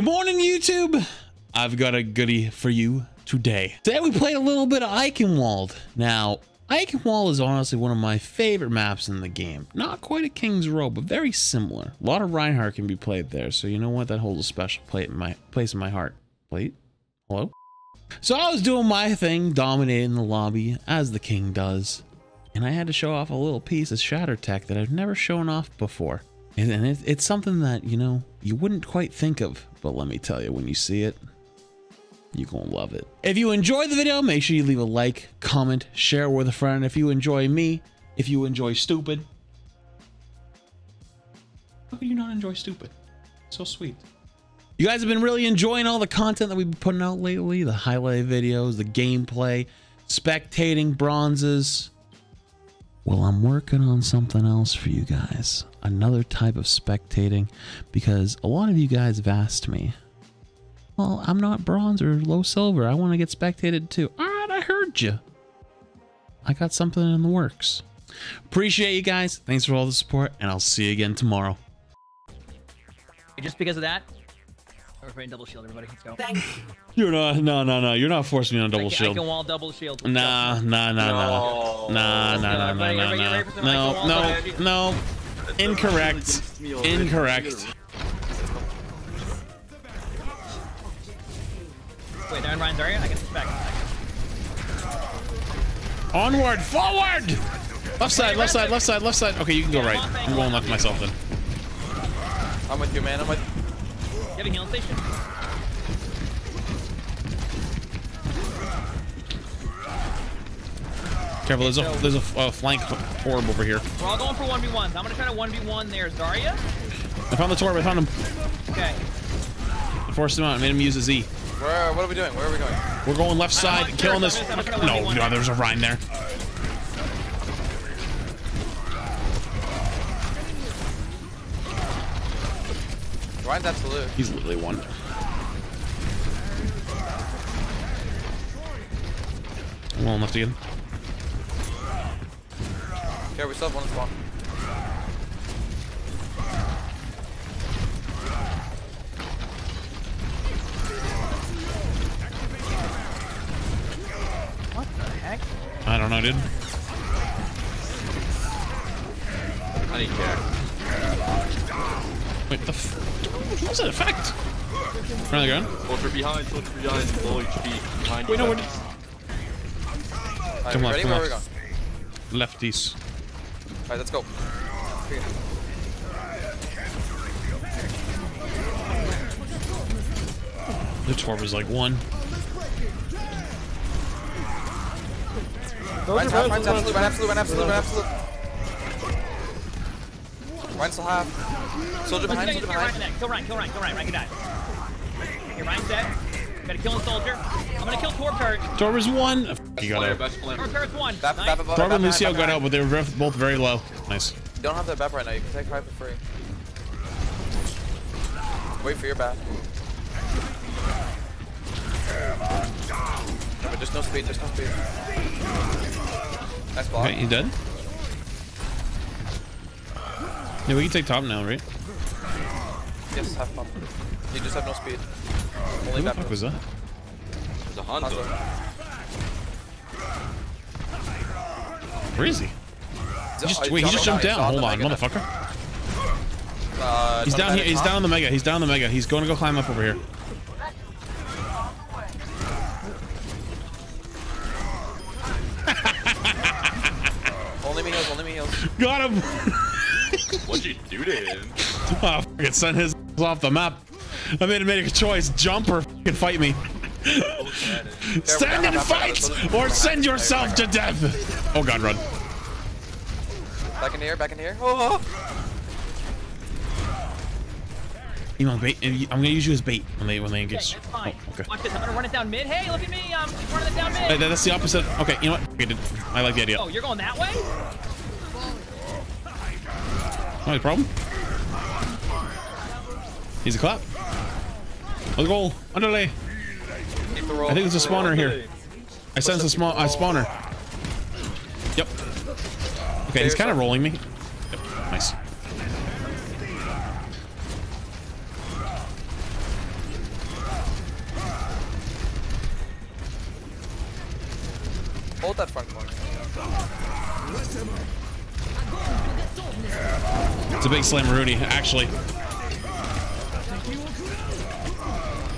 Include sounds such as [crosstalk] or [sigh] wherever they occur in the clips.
Good morning, YouTube. I've got a goodie for you today. Today we played a little bit of Eichenwald. Now, Eichenwald is honestly one of my favorite maps in the game. Not quite a King's Row, but very similar. A lot of Reinhardt can be played there, so you know what? That holds a special in my place in my heart. Plate? Hello? So I was doing my thing, dominating the lobby, as the king does. And I had to show off a little piece of shatter tech that I've never shown off before. And, it, it's something that, you know, you wouldn't quite think of. But let me tell you, when you see it, you're to love it. If you enjoyed the video, make sure you leave a like, comment, share with a friend. If you enjoy me, if you enjoy stupid, how could you not enjoy stupid? So sweet. You guys have been really enjoying all the content that we've been putting out lately, the highlight videos, the gameplay, spectating bronzes. Well, I'm working on something else for you guys. Another type of spectating because a lot of you guys have asked me, well, I'm not bronze or low silver. I want to get spectated too. All right, I heard you. I got something in the works. Appreciate you guys. Thanks for all the support, and I'll see you again tomorrow. Just because of that, we're playing double shield, everybody. Let's go. You're not, no, no, no. You're not forcing me on double I can, shield. I can wall double shield. Nah, nah, nah, nah. Nah, nah, nah, nah, nah, everybody get ready for some nah. Michael No, no, no. Incorrect. Incorrect. Wait, they're on Ryan's area? I can back. Onward, forward! Left side, left side, left side, left side. Okay, you can go right. I'm going left myself then. I'm with you, man. I'm with. You have healing station? Careful, there's a there's a uh, flank orb over here. We're all going for 1v1s. I'm gonna try to 1v1 there, Zarya. I found the Torb. I found him. Okay. I forced him out. I made him use a Z. Where? What are we doing? Where are we going? We're going left side, killing this. I'm gonna- I'm gonna No, no, there's a Rein there. Rein's absolute. He's literally one. I'm going left again. Okay, we still have one spawn. What the heck? I don't know, dude. I didn't care. Wait, the f what was that effect? Around the ground? Soldier behind, soldier behind, low HP, behind Wait, no, we're Alright, Come we left, ready? come Where we left. going? lefties. Alright, let's go. The Torb is like one. Rein's half, Rein's absolute, Rein's absolute, Rein's absolute, Rein's absolute. Rein's still half. Soldier behind, soldier get Rein behind. there. Kill Rein, kill Rein, kill Rein. Rein can die. Okay, Rein's dead. Gotta kill a soldier. I'm gonna kill Torb turret. Torb is one. F- You got Player, out. best player. Torb one. Bap, nice. bap, bap, bap, Torb bap and Lucio got out, but they were both- both very low. Nice. You don't have that bap right now. You can take five for free. Wait for your bap. But there's no speed, there's no speed. Nice block. Okay, you dead? Yeah, we can take top now, right? Yes, have fun. You just have no speed. Who the fuck was that? There's a Hanzo. Where is he? He just, wait, he just jumped down. Hold on, motherfucker. Uh, He's down here. He's down on the mega. He's down on the mega. He's going to go climb up over here. Only me heals, only me heals. [laughs] Got him. [laughs] What'd you do to him? [laughs] Oh, fucking send his [laughs] off the map. I made him make a choice. Jump or fucking fight me. [laughs] Stand and fight or send yourself to death. Oh god, run. Back in here, back in here. Oh, oh. Emo, bait. I'm gonna use you as bait when they when they Okay, engage. that's fine. Oh, okay. Watch this. I'm gonna run it down mid. Hey, look at me. I'm running it down mid. Hey, That's the opposite. Okay, you know what? I like the idea. Oh, you're going that way? No problem. He's a clap. Oh, a goal. Underlay. I think there's a spawner here. I sense a small a spawner. Yep. Okay, he's kind of rolling me. Yep. Nice. Hold that front corner. It's a big slam, Rudy. Actually.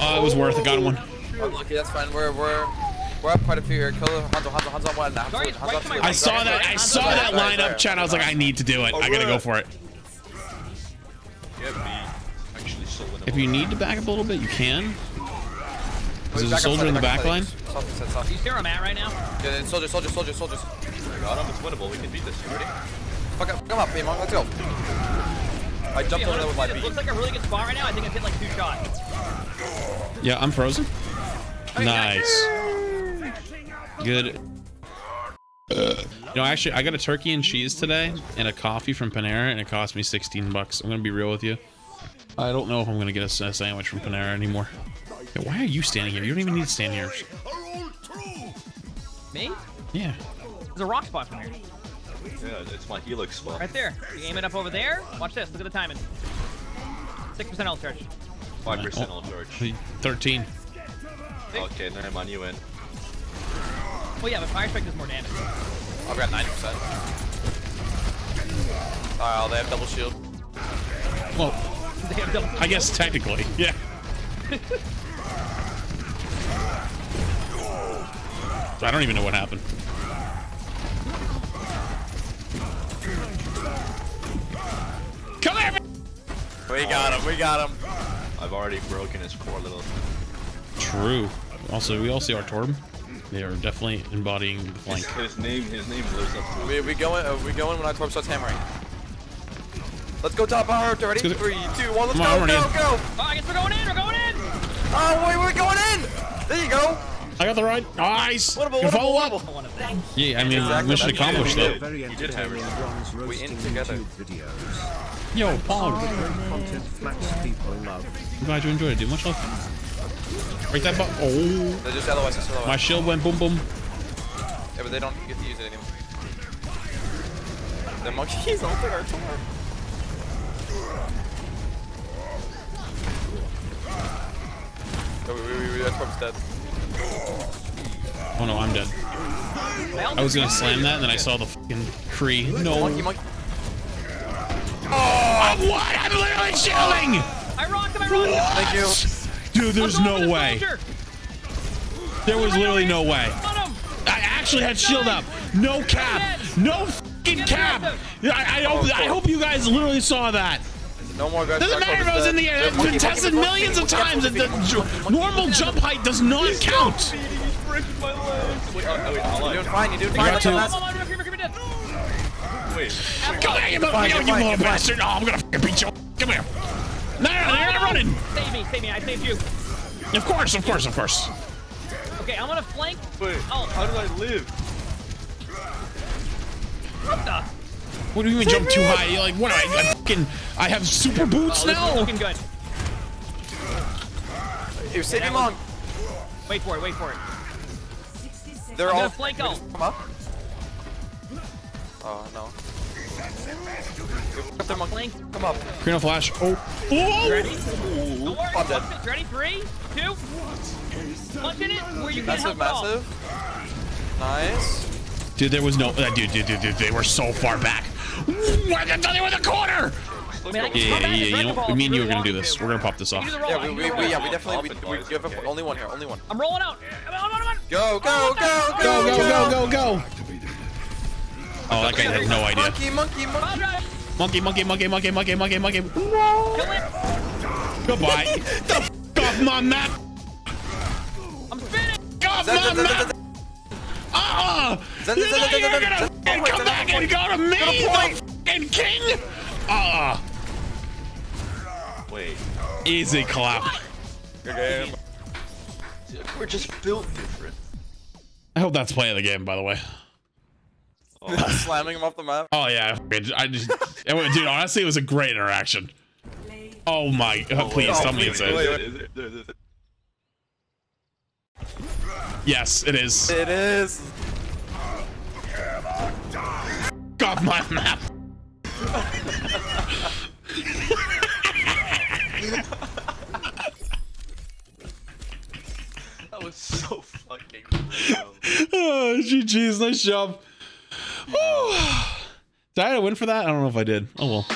Oh, it was worth it. Got one. Okay, that's fine. We're we're we're up quite a few here. Kill Hanzo, Hanzo, Hanzo one. Hanzo, Sorry, it's Hanzo right on to my two. right. I saw that. I saw that lineup, Chad. I was like, I need to do it. I gotta go for it. Yeah, B. Actually, so winnable. If you need to back up a little bit, you can. Oh, Is there a soldier in the back back line? side. Soft. You see where I'm at right now? Yeah, yeah, soldiers, soldiers, soldiers, soldiers. got him. It's winnable. We can beat this. You ready? Fuck up, come up, Amon, let's go. I jumped over there with my It B. looks like a really good spot right now. I think I've hit like two shots. Yeah, I'm frozen. Nice. Good. You know, actually, I got a turkey and cheese today and a coffee from Panera, and it cost me 16 bucks. I'm gonna be real with you. I don't know if I'm gonna get a, a sandwich from Panera anymore. Yeah, why are you standing here? You don't even need to stand here. Me? Yeah. There's a rock spot from here. Yeah, it's my helix spot. Right there. You aim it up over there. Watch this. Look at the timing. 6% health charge. Five percent all charge. 13. Okay, never mind. You win. Well, yeah, but Fire Strike does more damage. I've got 90%. Oh, ah, they have double shield. Well, [laughs] They have double- I guess technically, yeah. [laughs] I don't even know what happened. We got him, we got him. I've already broken his core little. True. Also, we all see our Torb. They are definitely embodying the His, flank. his name, his name lives up to it. We, we going, uh, we going when I Torb starts hammering. Let's go top power. Ready? Let's go. Three, two, one, let's Come on, go, we're go, in. go. Oh, I guess we're going in. We're going in. Oh, wait, we're going in. There you go. I got the right. Nice. What about, Can what follow about, up. what One of them. Yeah, I mean, Exactly, mission accomplished though. we You did have entertaining bronze We in together. Videos. Yo, Pog. Content flax people love. I'm glad you enjoyed it, dude. Much love. Break that button. Oh, They're just otherwise, just otherwise. my shield went boom boom. Yeah, but they don't get to use it anymore. The monkeys [laughs] ulting our Torb. Oh, we, we, we, we, our Torb's dead. Oh no, I'm dead. I was gonna slam that, and then I saw the fucking Cree. No. Monkey, monkey. Oh, what? I'm literally shielding! I rocked him. I rocked him. Thank you. Dude, there's no the way. soldier. There was literally no way. I actually had shield up. No cap. No fucking cap. I, I, hope, I hope you guys literally saw that. No more guys. Doesn't matter if I was in the air. It's been tested millions of times. The normal jump height does not count. Wait, oh, wait, hold You're doing fine. You're doing fine. On. Wait. Come here, you, little- you, you're you fine, little bastard. Oh, I'm gonna fucking beat you. Come here. No, no, no, you're not running. Save me, save me. I saved you. Of course, of course, of course. Okay, I'm gonna flank. Wait. Oh. How did I live? What the? What do you mean jump too high? You're like, what? I, I fucking, I have super oh, boots Oh, this is now. looking good. You save him That on. Wait for it. Wait for it. They're I'm all. gonna flank out. Come up. Oh no. Up there, monkey. Flank. Come up. Chrono flash. Oh. Ready? Oh. Don't worry. I'm dead. It. Ready? Three, two. Punch in it where you can't Massive, help massive. Nice. Dude, there was no. Uh, dude, dude, dude, dude, they were so far back. Why did they with the corner? I mean, I can Yeah, yeah, yeah. You know, me and if you were gonna do this. to. We're gonna pop this off. do the roll, Yeah, we, we, we, yeah, we definitely, we, Offense we wise, give okay. only one here, only one. I'm rolling out. Come on, come on, come on. Go, go, go, go, Go, go, go, go, go, go. Oh, that guy had no idea. Monkey, monkey, monkey. Monkey, monkey, monkey, monkey, monkey, monkey, monkey. Kill. Goodbye. [laughs] the f off my map. I'm spinning. Off my zen, zen, map. zen, Ah! You're zen, zen, zen, you're gonna zen. come back and go to me, the point. fucking king. Ah! Wait. Easy clap. We're just built different. I hope that's play of the game, by the way. [laughs] Slamming him off the map. Oh yeah, I just, it was- dude. Honestly, it was a great interaction. Oh my, uh, oh, please Oh, tell me please, it's it. wait. Is it- Yes, it is. It is. Off my map. [laughs] That was so fucking real. [laughs] Oh GG's, nice job. Did I win for that? I don't know if I did. Oh well.